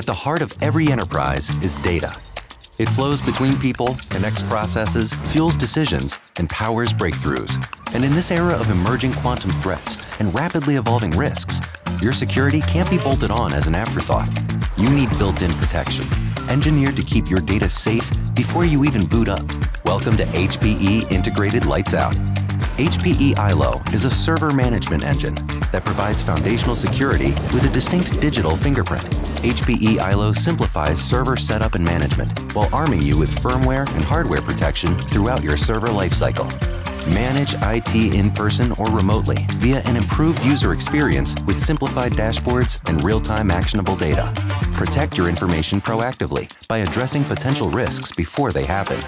At the heart of every enterprise is data. It flows between people, connects processes, fuels decisions, and powers breakthroughs. And in this era of emerging quantum threats and rapidly evolving risks, your security can't be bolted on as an afterthought. You need built-in protection, engineered to keep your data safe before you even boot up. Welcome to HPE Integrated Lights Out. HPE ILO is a server management engine that provides foundational security with a distinct digital fingerprint. HPE ILO simplifies server setup and management while arming you with firmware and hardware protection throughout your server lifecycle. Manage IT in person or remotely via an improved user experience with simplified dashboards and real-time actionable data. Protect your information proactively by addressing potential risks before they happen.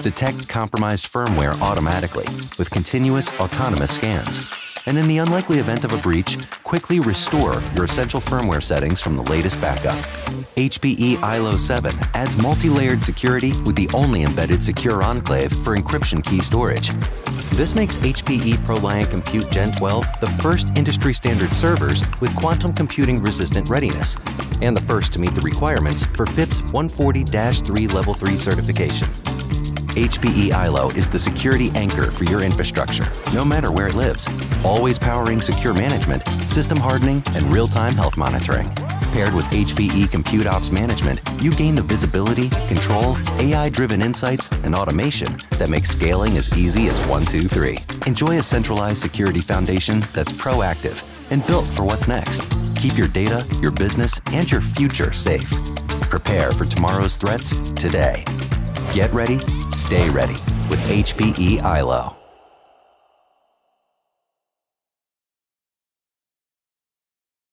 Detect compromised firmware automatically with continuous autonomous scans. And in the unlikely event of a breach, quickly restore your essential firmware settings from the latest backup. HPE ILO 7 adds multi-layered security with the only embedded secure enclave for encryption key storage. This makes HPE ProLiant Compute Gen 12 the first industry standard servers with quantum computing resistant readiness, and the first to meet the requirements for FIPS 140-3 Level 3 certification. HPE ILO is the security anchor for your infrastructure, no matter where it lives, always powering secure management, system hardening, and real-time health monitoring. Paired with HPE Compute Ops Management, you gain the visibility, control, AI-driven insights, and automation that makes scaling as easy as one, two, three. Enjoy a centralized security foundation that's proactive and built for what's next. Keep your data, your business, and your future safe. Prepare for tomorrow's threats today. Get ready, stay ready with HPE ILO.